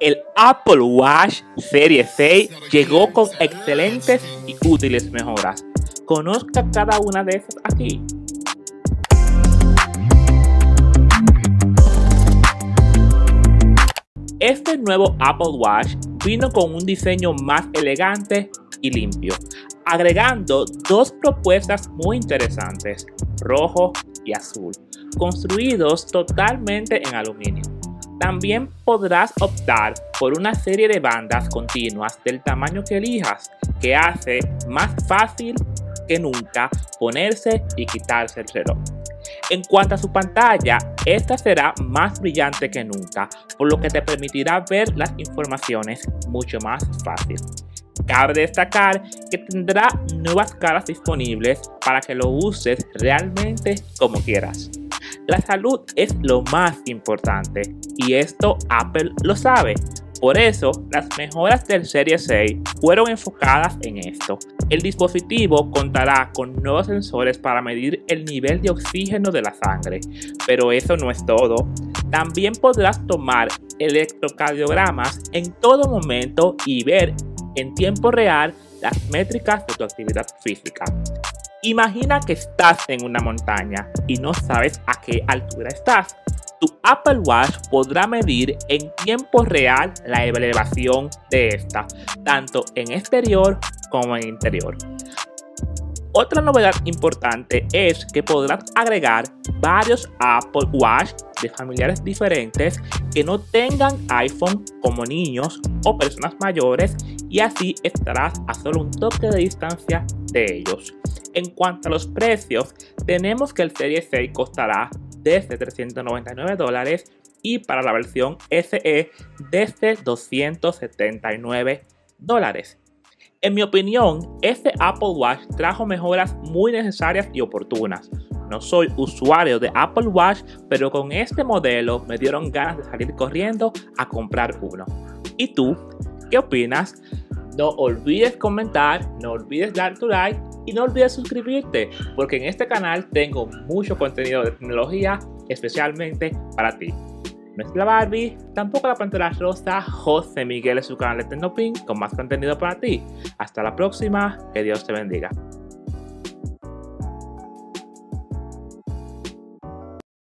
El Apple Watch Serie 6 llegó con excelentes y útiles mejoras. Conozca cada una de esas aquí. Este nuevo Apple Watch vino con un diseño más elegante y limpio, agregando dos propuestas muy interesantes, rojo y azul, construidos totalmente en aluminio. También podrás optar por una serie de bandas continuas del tamaño que elijas, que hace más fácil que nunca ponerse y quitarse el reloj. En cuanto a su pantalla, esta será más brillante que nunca, por lo que te permitirá ver las informaciones mucho más fácil. Cabe destacar que tendrá nuevas caras disponibles para que lo uses realmente como quieras. La salud es lo más importante y esto Apple lo sabe. Por eso, las mejoras del Serie 6 fueron enfocadas en esto. El dispositivo contará con nuevos sensores para medir el nivel de oxígeno de la sangre, pero eso no es todo. También podrás tomar electrocardiogramas en todo momento y ver en tiempo real las métricas de tu actividad física. Imagina que estás en una montaña y no sabes a qué altura estás. Tu Apple Watch podrá medir en tiempo real la elevación de esta, tanto en exterior como en interior. Otra novedad importante es que podrás agregar varios Apple Watch de familiares diferentes que no tengan iPhone como niños o personas mayores y así estarás a solo un toque de distancia de ellos. En cuanto a los precios, tenemos que el Serie 6 costará desde 399 dólares y para la versión SE desde 279 dólares. En mi opinión, este Apple Watch trajo mejoras muy necesarias y oportunas. No soy usuario de Apple Watch, pero con este modelo me dieron ganas de salir corriendo a comprar uno. ¿Y tú? ¿Qué opinas? No olvides comentar, no olvides dar tu like y no olvides suscribirte, porque en este canal tengo mucho contenido de tecnología especialmente para ti. No es la Barbie, tampoco la pantera rosa, José Miguel es su canal de Tecnopin con más contenido para ti. Hasta la próxima, que Dios te bendiga.